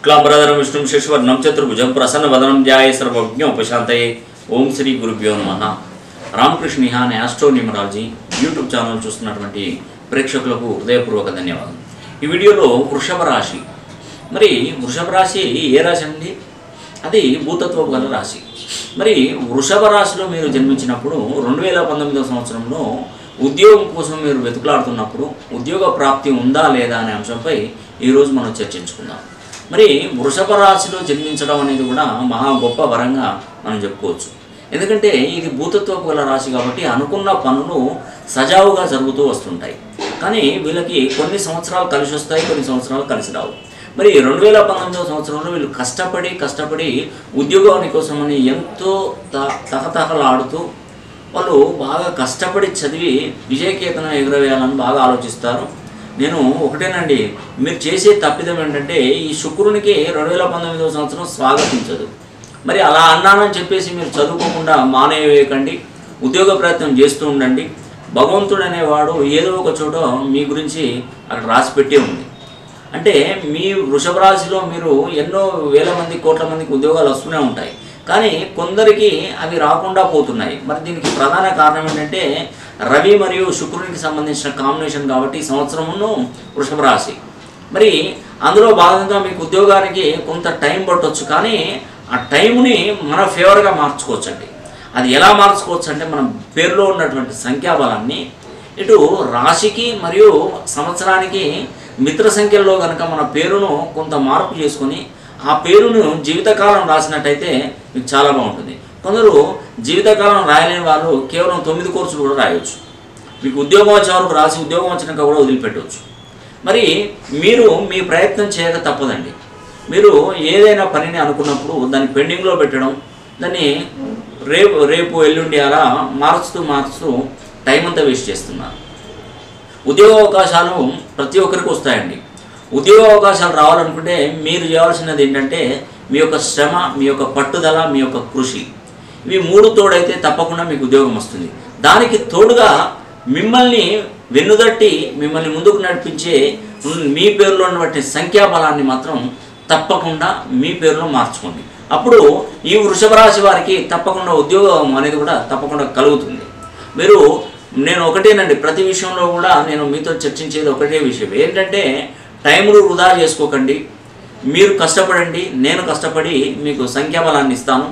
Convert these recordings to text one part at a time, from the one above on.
శుక్లాంబరధరం విష్ణు శశివర్ణం చతుర్భుజం ప్రసన్న వదనం ధ్యాయ సర్వజ్ఞ ఉపశాంతయే. ఓం శ్రీ గురుభ్యో నమ. Ramakrishna Nihan astro numerology YouTube channel చూస్తున్నటువంటి ప్రేక్షకులకు హృదయపూర్వక ధన్యవాదాలు ఈ వీడియోలో వృషభ రాశి. మరి వృషభ రాశి ఏ రాశి అండి? అది భూతత్వపు గల రాశి. మరి వృషభ రాశిలో మీరు జన్మించినప్పుడు రెండు వేల పంతొమ్మిదవ సంవత్సరంలో ఉద్యోగం కోసం మీరు వెతుకులాడుతున్నప్పుడు ఉద్యోగ ప్రాప్తి ఉందా లేదా అనే అంశంపై ఈరోజు మనం చర్చించుకుందాం. మరి వృషభ రాశిలో జన్మించడం అనేది కూడా మహా గొప్ప వరంగా మనం చెప్పుకోవచ్చు. ఎందుకంటే ఇది భూతత్వపు గల రాశి కాబట్టి అనుకున్న పనులు సజావుగా జరుగుతూ వస్తుంటాయి. కానీ వీళ్ళకి కొన్ని సంవత్సరాలు కలిసి వస్తాయి కొన్ని సంవత్సరాలు కలిసి రావు. మరి రెండు వేల పంతొమ్మిదవ సంవత్సరంలో వీళ్ళు కష్టపడి కష్టపడి ఉద్యోగాని కోసమని ఎంతో త తహతహలాడుతూ వాళ్ళు బాగా కష్టపడి చదివి విజయకేతనం ఎగురవేయాలని బాగా ఆలోచిస్తారు. నేను ఒకటేనండి మీరు చేసే తప్పిదం ఏంటంటే ఈ శుక్రునికి రెండు వేల పంతొమ్మిదవ సంవత్సరం స్వాగతించదు. మరి అలా అన్నానని చెప్పేసి మీరు చదువుకోకుండా మానేయకండి ఉద్యోగ ప్రయత్నం చేస్తూ ఉండండి. భగవంతుడు అనేవాడు ఏదో ఒక చోట మీ గురించి అక్కడ రాసి పెట్టి ఉంది. అంటే మీ వృషభ రాశిలో మీరు ఎన్నో వేల మంది కోట్ల మందికి ఉద్యోగాలు వస్తూనే ఉంటాయి. కానీ కొందరికి అవి రాకుండా పోతున్నాయి. మరి దీనికి ప్రధాన కారణం ఏంటంటే రవి మరియు శుక్రునికి సంబంధించిన కాంబినేషన్ కాబట్టి ఈ సంవత్సరమును వృషభ రాశి. మరి అందులో భాగంగా మీకు ఉద్యోగానికి కొంత టైం పట్టవచ్చు కానీ ఆ టైంని మన ఫేవర్గా మార్చుకోవచ్చండి. అది ఎలా మార్చుకోవచ్చు అంటే మనం పేరులో ఉన్నటువంటి సంఖ్యాబలాన్ని ఇటు రాశికి మరియు సంవత్సరానికి మిత్ర సంఖ్యల్లో కనుక మన పేరును కొంత మార్పు చేసుకొని ఆ పేరును జీవితకాలం రాసినట్టయితే మీకు చాలా బాగుంటుంది. కొందరు జీవితకాలం రాయలేని వాళ్ళు కేవలం తొమ్మిది కోర్సులు కూడా రాయొచ్చు. మీకు ఉద్యోగం వచ్చే వరకు రాసి ఉద్యోగం వచ్చినాక కూడా వదిలిపెట్టవచ్చు మరి మీరు మీ ప్రయత్నం చేయక తప్పదండి. మీరు ఏదైనా పనిని అనుకున్నప్పుడు దాన్ని పెండింగ్లో పెట్టడం దాన్ని రేపు రేపు ఎల్లుండి అలా మార్చుతూ మార్చుతూ టైం అంతా వేస్ట్ చేస్తున్నారు. ఉద్యోగ అవకాశాలు ప్రతి ఒక్కరికి వస్తాయండి. ఉద్యోగ అవకాశాలు రావాలనుకుంటే మీరు చేయాల్సినది ఏంటంటే మీ యొక్క శ్రమ మీ యొక్క పట్టుదల మీ యొక్క కృషి. ఇవి మూడు తోడైతే తప్పకుండా మీకు ఉద్యోగం వస్తుంది. దానికి తోడుగా మిమ్మల్ని వెన్నుదట్టి మిమ్మల్ని ముందుకు నడిపించే మీ పేరులో ఉన్నటువంటి సంఖ్యాబలాన్ని మాత్రం తప్పకుండా మీ పేరులో మార్చుకోండి. అప్పుడు ఈ వృషభ రాశి వారికి తప్పకుండా ఉద్యోగం అనేది కూడా తప్పకుండా కలుగుతుంది. మీరు నేను ఒకటేనండి ప్రతి విషయంలో కూడా నేను మీతో చర్చించేది ఒకటే విషయం. ఏంటంటే టైంను వృధా చేసుకోకండి. మీరు కష్టపడండి నేను కష్టపడి మీకు సంఖ్యాబలాన్ని ఇస్తాను.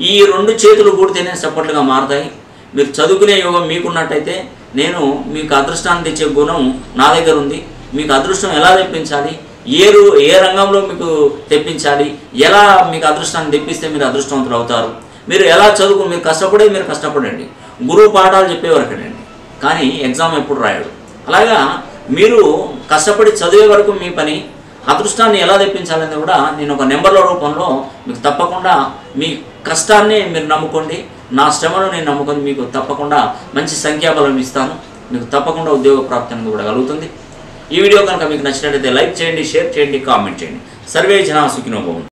ఈ రెండు చేతులు కూడితేనే సపోర్ట్లుగా మారుతాయి. మీరు చదువుకునే యోగం మీకున్నట్టయితే నేను మీకు అదృష్టాన్ని తెచ్చే గుణం నా దగ్గర ఉంది. మీకు అదృష్టం ఎలా తెప్పించాలి? ఏ ఏ రంగంలో మీకు తెప్పించాలి? ఎలా మీకు అదృష్టాన్ని తెప్పిస్తే మీరు అదృష్టవంతులు అవుతారు? మీరు ఎలా చదువుకు మీరు కష్టపడే మీరు కష్టపడండి. గురువు పాఠాలు చెప్పేవరకనండి కానీ ఎగ్జామ్ ఎప్పుడు రాయడు. అలాగా మీరు కష్టపడి చదివే వరకు మీ పని అదృష్టాన్ని ఎలా తెప్పించాలని కూడా నేను ఒక నెంబర్ల రూపంలో మీకు తప్పకుండా మీ కష్టాన్ని మీరు నమ్ముకోండి నా శ్రమను నేను నమ్ముకొని మీకు తప్పకుండా మంచి సంఖ్యాబలం ఇస్తాను. మీకు తప్పకుండా ఉద్యోగ ప్రాప్తి అనేది కూడా కలుగుతుంది. ఈ వీడియో కనుక మీకు నచ్చినట్లయితే లైక్ చేయండి షేర్ చేయండి కామెంట్ చేయండి. సర్వే జనా సుఖినోభవం